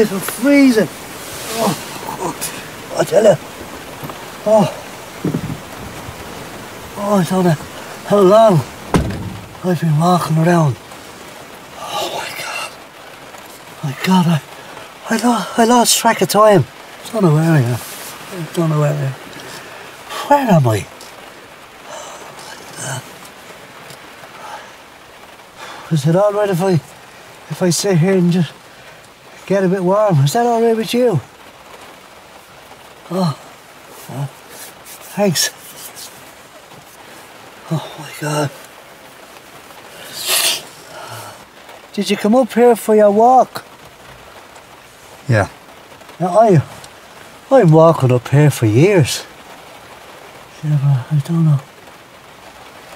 Jesus, I'm freezing. Oh, I tell you. Oh. Oh, I don't how long I've been walking around. Oh my God. My God, I, I, lo- I lost track of time. I Don't know where I am. I don't know where I am. Where am I? Is it all right if I if I sit here and just get a bit warm? Is that all right with you? Oh, oh thanks. Oh my God. Did you come up here for your walk? Yeah. Now, I, I'm walking up here for years. Yeah, but I don't know.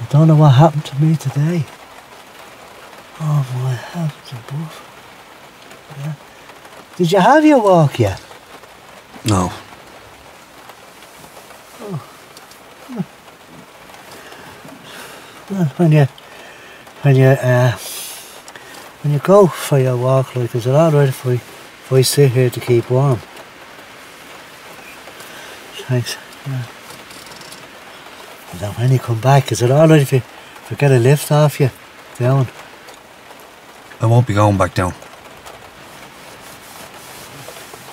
I don't know what happened to me today. Oh my heavens above. Yeah. Did you have your walk yet? No. Well, when you, when you, uh, when you go for your walk, like, is it alright if I, if I sit here to keep warm? Thanks. Yeah. And then when you come back, is it alright if you, if I get a lift off you down? I won't be going back down.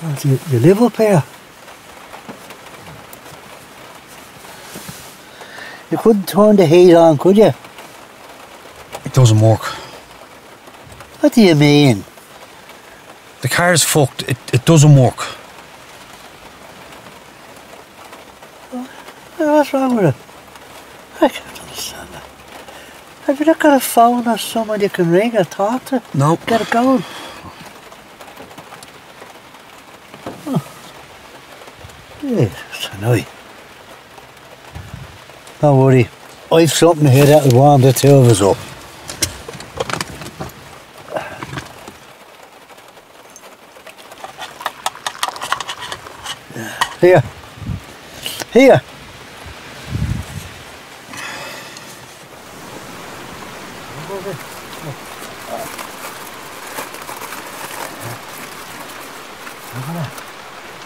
You, you live up here? You couldn't turn the heat on, could you? It doesn't work. What do you mean? The car's fucked. It, it doesn't work. What's wrong with it? I can't understand that. Have you not got a phone or someone you can ring or talk to? No. Get it going. Jesus, annoying. Don't worry. I've something here that'll warm the two of us up. Here. Here.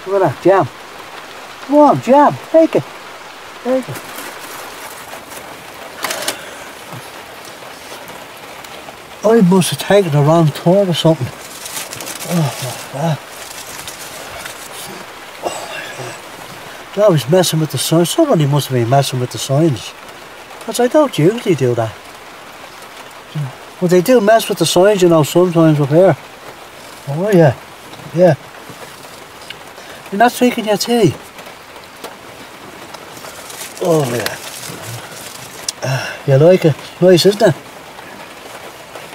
Look at that. Jam. Come on, jam. Take it. Take it. I must have taken the wrong turn or something. Oh, my God. I was messing with the signs. Somebody must have been messing with the signs. Because I don't usually do that. But they do mess with the signs, you know, sometimes up here. Oh, yeah. Yeah. You're not drinking your tea? Oh, yeah. Ah, you like it? Nice, isn't it?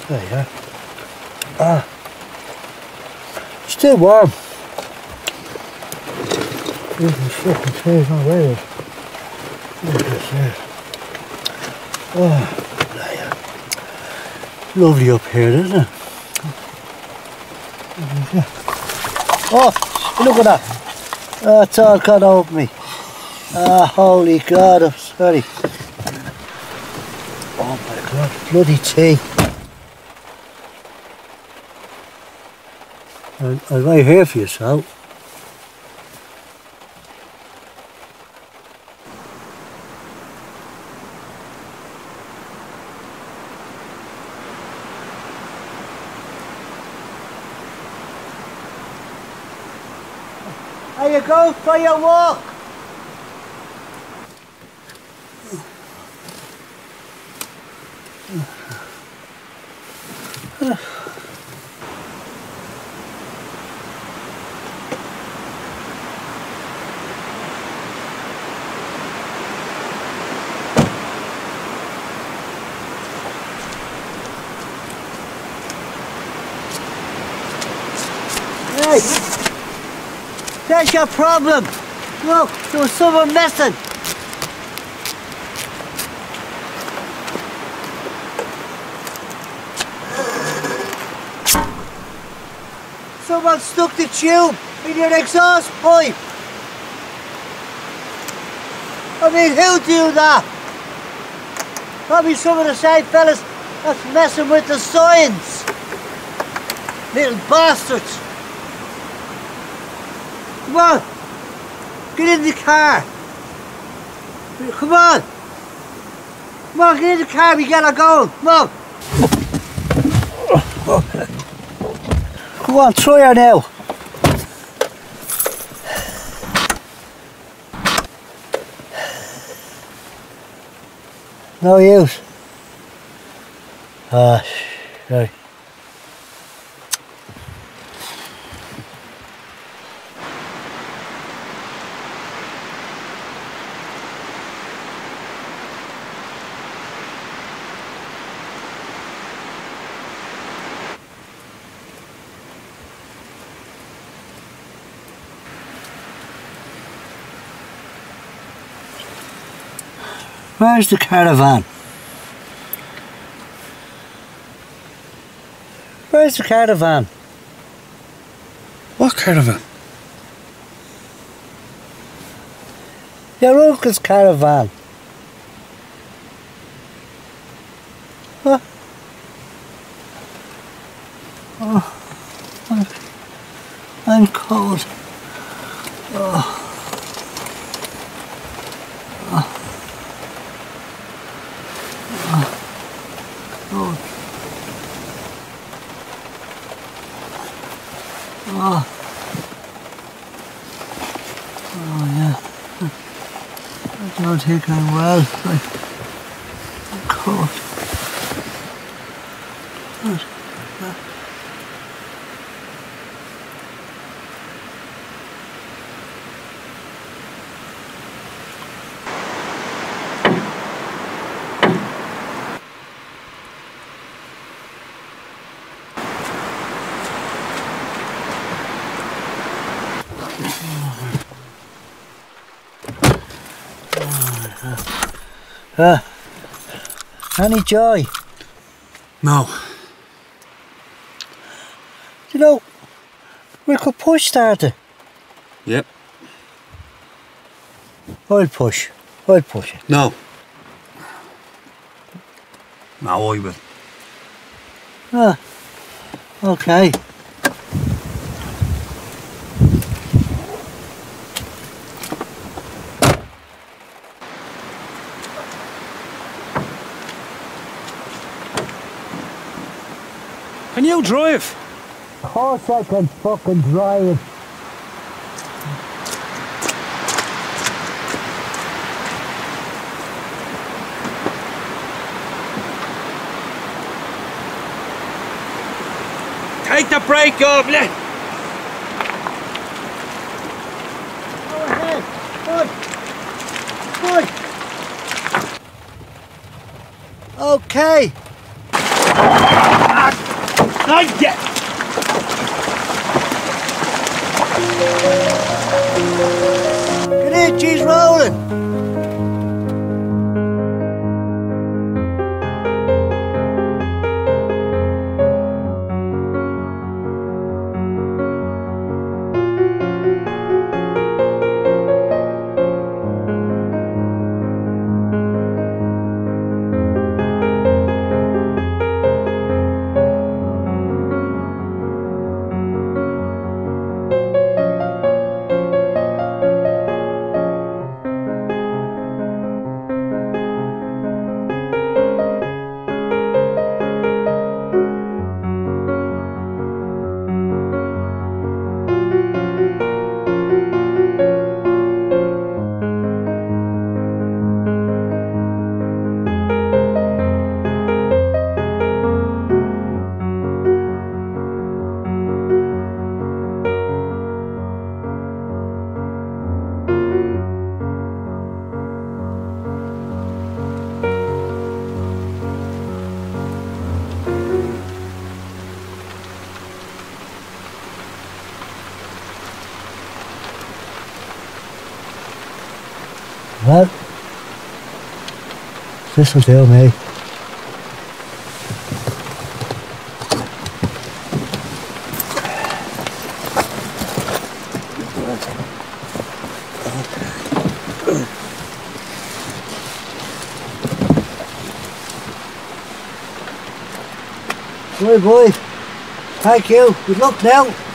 There you are. Ah. Still warm. This is fucking not real. Look at this. Oh, there you are. Lovely up here, isn't it? Oh, look at that. It's all cut over me. Ah, holy God, I'm sorry. Oh my God, bloody tea. I, I'm right here for you, Sal. There you go for your walk. That's your problem. Look, there was someone missing. Someone stuck the tube in your exhaust pipe. I mean, who do that? Probably some of the same fellas that's messing with the science. Little bastards. Come on. Get in the car. Come on. Come on, get in the car. We gotta go. Come on. Come on, try her now. No use. Ah, right. Where's the caravan? Where's the caravan? What caravan? Your uncle's caravan. Huh? Oh, I'm cold. Think I'm well. I, I'm Uh, any joy? No. You know, we could push start it. Yep. I'll push. I'll push it. No. No, I will. Ah, okay. Can you drive? Of course I can fucking drive. Take the brake off, let. Go ahead. Good. Good. Okay. I get. Get in, she's rolling. Well, this'll do me. Boy, boy. Thank you. Good luck now.